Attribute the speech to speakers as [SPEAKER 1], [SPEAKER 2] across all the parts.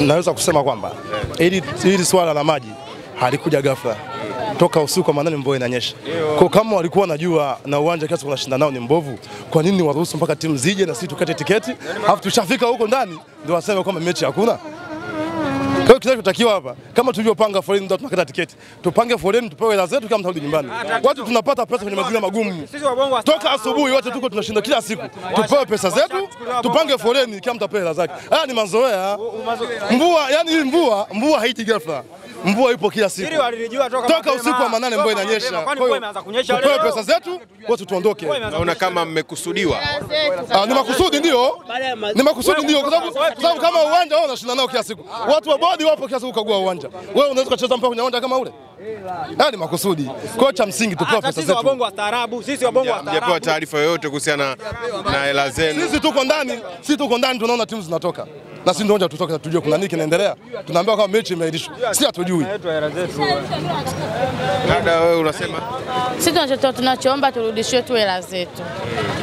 [SPEAKER 1] naweza kusema kwamba hili swala la maji halikuja ghafla toka usiku maana mvua inanyesha. Kwa kama walikuwa wanajua na uwanja kiasi wanashinda nao ni mbovu, kwa nini waruhusu mpaka timu zije na sisi tukate tiketi, alafu tushafika huko ndani ndio waseme kwamba mechi hakuna? Kwa hiyo kinachotakiwa hapa, kama tulivyopanga foleni ndio tunakata tiketi, tupange foleni, tupewe hela zetu, kama mtarudi nyumbani. Watu tunapata pesa kwenye mazingira magumu. Toka asubuhi, wote tuko tunashinda kila siku, tupewe pesa zetu, tupange foleni, kama apewe hela zake. Haya ni mazoea. Mvua yani hii mvua, mvua haiti ghafla, mvua ipo kila siku toka usiku wa manane mvua inanyesha. Kwa tupewe pesa zetu, watu tuondoke.
[SPEAKER 2] Naona kama mmekusudiwa.
[SPEAKER 1] Ah, ni makusudi ndio, ni makusudi ndio, kwa sababu kwa sababu kama uwanja wao unashinda nao kila siku, watu wa bodi wapo kila siku kukagua uwanja. Wewe unaweza kucheza mpaka kwenye uwanja kama ule? Haya ni makusudi. Kwa hiyo cha msingi tupewe pesa
[SPEAKER 3] Sisi
[SPEAKER 1] zetu.
[SPEAKER 3] wabongo wastaarabu, sisi wabongo
[SPEAKER 2] Taarabu.
[SPEAKER 3] wastaarabu.
[SPEAKER 2] taarifa yoyote kuhusiana na hela zenu.
[SPEAKER 1] Sisi tuko ndani, sisi tuko ndani, tunaona timu zinatoka na sisi ndio nje tutoke, tujue kuna nini kinaendelea. Tunaambiwa kama mechi imeahirishwa, si hatujui.
[SPEAKER 2] Dada, wewe unasema
[SPEAKER 4] Sisi tunachotoa tunachoomba turudishiwe tu hela zetu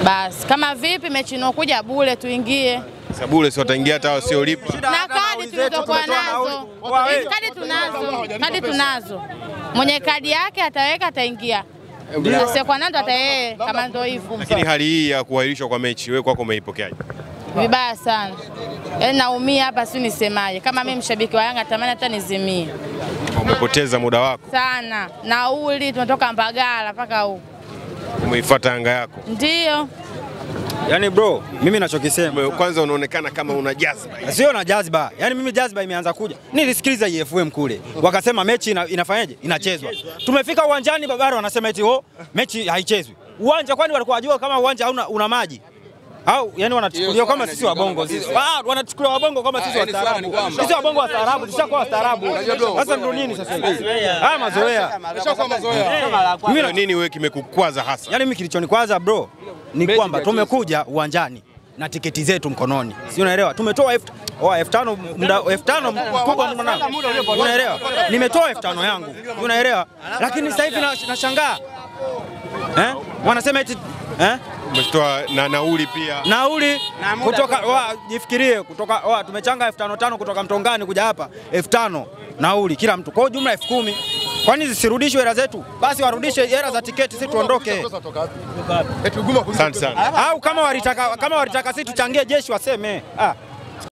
[SPEAKER 4] basi. Kama vipi mechi inaokuja bure tuingie
[SPEAKER 2] Sabule si wataingia hata wasiolipa.
[SPEAKER 4] na kadi tulizokuwa nazo, hizi kadi tunazo, kadi tunazo. Mwenye kadi yake ataweka ataingia, Asiokuwa nazo hata yeye, kama ndio hivyo.
[SPEAKER 2] Lakini hali hii ya kuahirishwa kwa mechi wewe kwako umeipokeaje?
[SPEAKER 4] Vibaya sana, yaani naumia hapa, si nisemaje. Kama mimi mshabiki wa Yanga natamani hata nizimie
[SPEAKER 2] Umepoteza muda wako,
[SPEAKER 4] sana. Nauli tunatoka Mbagala mpaka huku,
[SPEAKER 2] umeifuata Yanga yako.
[SPEAKER 4] ndio
[SPEAKER 3] Yaani bro, mimi nachokisema
[SPEAKER 2] Kwanza unaonekana kama una jazba.
[SPEAKER 3] sio na jazba. Yaani mimi jazba imeanza kuja. Nilisikiliza EFM kule. Wakasema mechi ina, inafanyaje? Inachezwa. Tumefika uwanjani babara wanasema eti oh, mechi haichezwi. Uwanja kwani walikuwa wajua kama uwanja hauna una maji? Au yani wanachukulia kama sisi wabongo sisi. Ah, wanachukulia wabongo kama sisi wastaarabu. Sisi wabongo wastaarabu, tushakuwa wastaarabu. Sasa ndio nini sasa hivi? Ah, mazoea. Mimi
[SPEAKER 2] Mimi nini wewe kimekukwaza hasa?
[SPEAKER 3] Yaani mimi kilichonikwaza bro ni kwamba tumekuja uwanjani na tiketi zetu mkononi, si unaelewa? Tumetoa elfu oh, elfu tano muda elfu tano mkubwa mwanangu, unaelewa? Nimetoa elfu tano yangu, unaelewa? Lakini sasa hivi na- nashangaa. Eh, wanasema eti eh,
[SPEAKER 2] Umetoa na nauli pia.
[SPEAKER 3] nauli kutoka wa, jifikirie kutoka wa, tumechanga elfu tano tano kutoka Mtongani kuja hapa. Elfu tano. Nauli kila mtu, kwa hiyo jumla elfu kumi. Kwani zisirudishwe hela zetu? Basi warudishe hela za tiketi, si tuondoke.
[SPEAKER 2] Asante sana.
[SPEAKER 3] au kama walitaka kama walitaka sisi tuchangie jeshi waseme ah,